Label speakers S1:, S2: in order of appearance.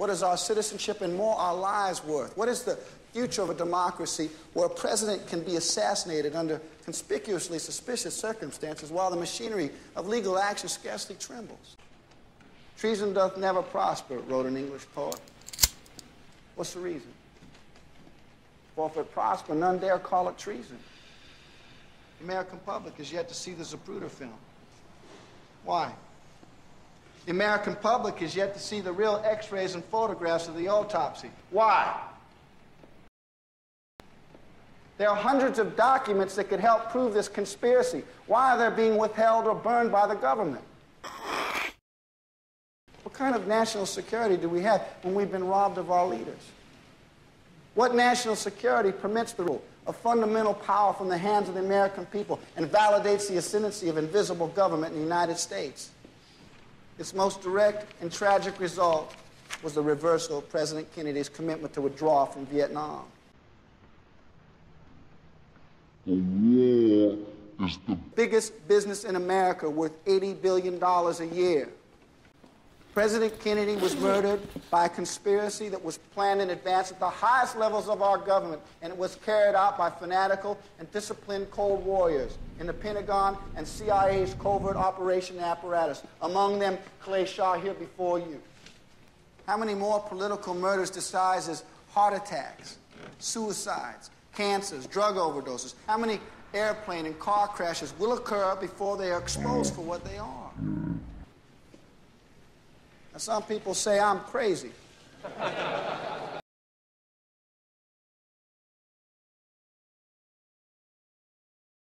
S1: What is our citizenship and more our lives worth? What is the future of a democracy where a president can be assassinated under conspicuously suspicious circumstances while the machinery of legal action scarcely trembles? Treason doth never prosper, wrote an English poet. What's the reason? For if it prosper, none dare call it treason. The American public is yet to see the Zapruder film. Why? The American public has yet to see the real x rays and photographs of the autopsy. Why? There are hundreds of documents that could help prove this conspiracy. Why are they being withheld or burned by the government? What kind of national security do we have when we've been robbed of our leaders? What national security permits the rule of fundamental power from the hands of the American people and validates the ascendancy of invisible government in the United States? Its most direct and tragic result was the reversal of President Kennedy's commitment to withdraw from Vietnam. The war is the biggest business in America, worth $80 billion a year. President Kennedy was murdered by a conspiracy that was planned in advance at the highest levels of our government, and it was carried out by fanatical and disciplined Cold Warriors in the Pentagon and CIA's covert operation apparatus, among them Clay Shaw here before you. How many more political murders disguised as heart attacks, suicides, cancers, drug overdoses? How many airplane and car crashes will occur before they are exposed for what they are? Some people say I'm crazy.